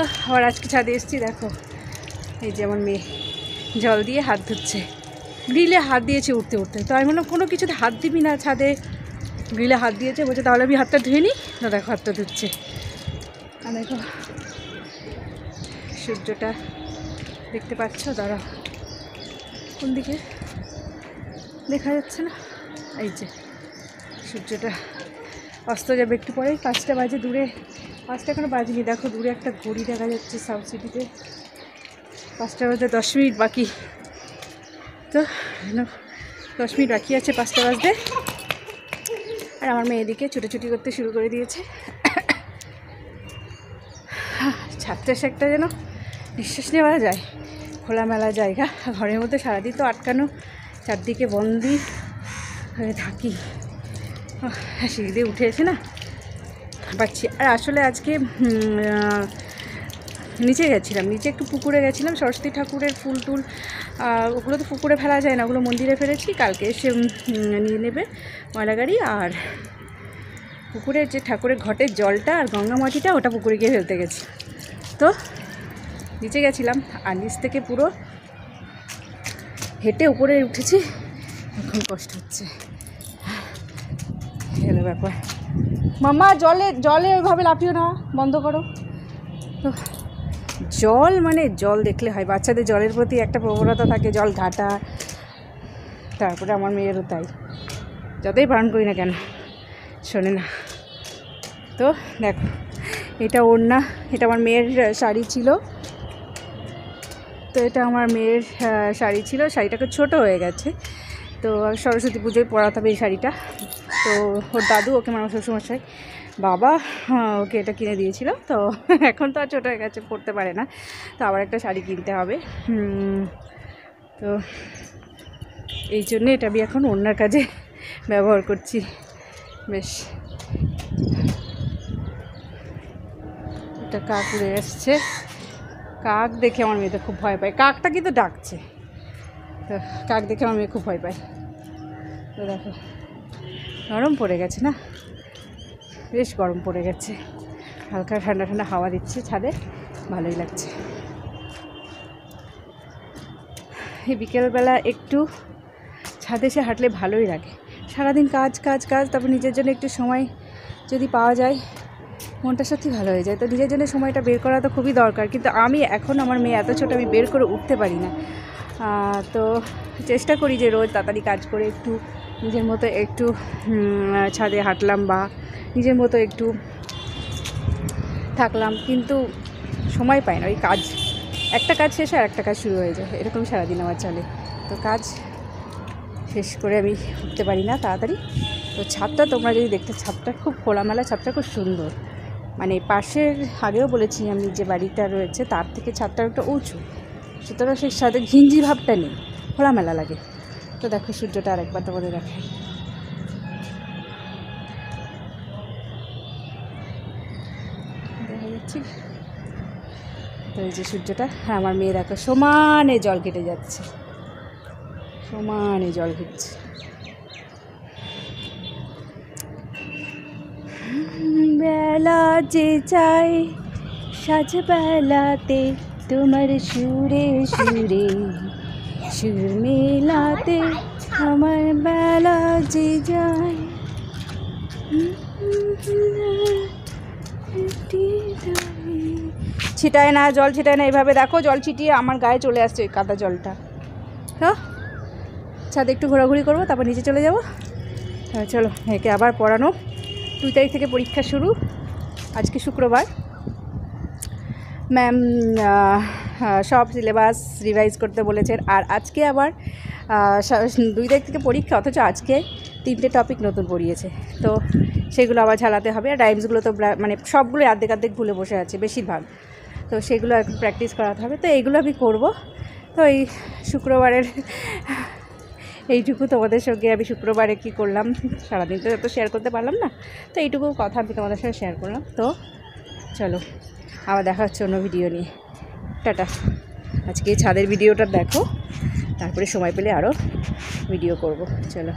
আহ, আবার আজকে ছাদে এসেছি দেখো। এই যে আমার মেয়ে জল দিয়ে হাত ধুচ্ছে। গ্রিলে হাত দিয়েছে উঠতে উঠতে। তো আমি বললাম কোনো কিছুতে হাত দিবি না ছাদে। গ্রিলে হাত দিয়েছে বলছে তাহলে আমি হাতটা ধুয়ে নিই? না দেখো হাতটা ধুচ্ছে। আর দেখো সূর্যটা দেখতে পাচ্ছ? দাঁড়া কোন দিকে? দেখা যাচ্ছে না? এই যে সূর্যটা অস্ত যাবে একটু পরেই পাঁচটা বাজে দূরে। পাঁচটা এখনও বাজেনি। দেখো, দূরে একটা ঘড়ি দেখা যাচ্ছে সাউথ সিটিতে পাঁচটা বাজতে দশ মিনিট বাকি। তো দশ মিনিট বাকি আছে পাঁচটা বাজতে। আর আমার মেয়ে এদিকে ছুটোছুটি করতে শুরু করে দিয়েছে। ছাত্রের একটা যেন নিঃশ্বাস নেওয়া যায়। খোলামেলা জায়গা। ঘরের মধ্যে সারাদিন তো আটকানো। চারদিকে বন্দি হয়ে থাকি। সিঁড়ি দিয়ে উঠে এসে না পাচ্ছি। আর আসলে আজকে নিচে গেছিলাম, নিচে একটু পুকুরে গেছিলাম, সরস্বতী ঠাকুরের ফুল টুল ওগুলো তো পুকুরে ফেলা যায় না, ওগুলো মন্দিরে ফেলেছি, কালকে এসে নিয়ে নেবে ময়লা গাড়ি। আর পুকুরের যে ঠাকুরের ঘটের জলটা আর গঙ্গা মাটিটা, ওটা পুকুরে গিয়ে ফেলতে গেছি। তো নিচে গেছিলাম, আর নিচ থেকে পুরো হেঁটে উপরে উঠেছি, এখন কষ্ট হচ্ছে। হলো ব্যাপার মামা জলে জলে ওইভাবে লাফিও না, বন্ধ করো। জল মানে জল দেখলে হয়, বাচ্চাদের জলের প্রতি একটা প্রবণতা থাকে, জল ঘাটা। তারপরে আমার মেয়েরও তাই। যতই বারণ করি না কেন, শোনে না। তো দেখো, এটা ওর না এটা আমার মেয়ের শাড়ি ছিল। তো এটা আমার মেয়ের শাড়ি ছিল, শাড়িটাকে ছোট হয়ে গেছে। তো সরস্বতী পুজোয় পরাতে হবে এই শাড়িটা। তো ওর দাদু, ওকে আমার শ্বশুরমশাই, বাবা ওকে এটা কিনে দিয়েছিল। তো এখন তো আর ছোটো হয়ে গেছে, পরতে পারে না। তো আবার একটা শাড়ি কিনতে হবে। তো এই জন্য এটা আমি এখন অন্যার কাজে ব্যবহার করছি। বেশ। একটা কাক উড়ে এসছে। কাক দেখে আমার মেয়েতে খুব ভয় পায়। কাকটা কিন্তু ডাকছে। তো কাক দেখে মেয়ে খুব ভয় পায় তো দেখো গরম পড়ে গেছে না? বেশ গরম পড়ে গেছে। হালকা ঠান্ডা ঠান্ডা হাওয়া দিচ্ছে ছাদে, ভালোই লাগছে। এই বিকেলবেলা একটু ছাদে এসে হাঁটলে ভালোই লাগে। সারাদিন কাজ কাজ কাজ, তারপর নিজের জন্য একটু সময় যদি পাওয়া যায়, মনটা সত্যি ভালো হয়ে যায়। তো নিজের জন্য সময়টা বের করা তো খুবই দরকার, কিন্তু আমি এখন আমার মেয়ে এত ছোটো আমি বের করে উঠতে পারি না। তো চেষ্টা করি যে রোজ তাড়াতাড়ি কাজ করে একটু নিজের মতো একটু ছাদে হাঁটলাম বা নিজের মতো একটু থাকলাম, কিন্তু সময় পাই না। ওই কাজ, একটা কাজ শেষ আর একটা কাজ শুরু হয়ে যায়। এরকম সারাদিন আমার চলে। তো কাজ শেষ করে আমি উঠতে পারি না তাড়াতাড়ি। তো ছাদটা তোমরা যদি দেখতে, ছাদটা খুব খোলামেলা, ছাদটা খুব সুন্দর। মানে পাশের আগেও বলেছি আমি যে বাড়িটা রয়েছে, তার থেকে ছাদটা একটা উঁচু। সুতরাং সেই সাথে ঘিঞ্জি ভাবটা নেই, খোলামেলা লাগে। তো দেখো সূর্যটা আরেকবার তোমাদের দেখাই। দেখা যাচ্ছে। তো এই যে সূর্যটা হ্যাঁ আমার মেয়ে দেখো সমানে জল কেটে যাচ্ছে। সমানে জল ঘুরছে। বেলা যে চাই সাজ বেলাতে তোমার সুরে সুরে সুর মেলাতে আমার বেলা যে যায়। ছিটায় না, জল ছিটায় না, এভাবে দেখো, জল ছিটিয়ে আমার গায়ে চলে আসছে ওই কাদা জলটা। হ্যাঁ ছাদে একটু ঘোরাঘুরি করব, তারপর নিচে চলে যাব। চলো, একে আবার পড়ানো। দুই তারিখ থেকে পরীক্ষা শুরু। আজকে শুক্রবার। ম্যাম সব সিলেবাস রিভাইজ করতে বলেছেন। আর আজকে আবার দুই তারিখ থেকে পরীক্ষা, অথচ আজকে তিনটে টপিক নতুন পড়িয়েছে। তো সেগুলো আবার ঝালাতে হবে। আর রাইমসগুলো তো মানে সবগুলো অর্ধেক অর্ধেক ভুলে বসে আছে বেশিরভাগ। তো সেগুলো এখন প্র্যাকটিস করাতে হবে। তো এইগুলো আমি করব। তো এই শুক্রবারের, এইটুকু তোমাদের সঙ্গে আমি শুক্রবারে কী করলাম, সারাদিন তো এত শেয়ার করতে পারলাম না। তো এইটুকু কথা আমি তোমাদের সঙ্গে শেয়ার করলাম। তো চলো, আবার দেখা হচ্ছে অন্য ভিডিও নিয়ে। টাটা। আজকে ছাদের ভিডিওটা দেখো, তারপরে সময় পেলে আরও ভিডিও করব। চলো।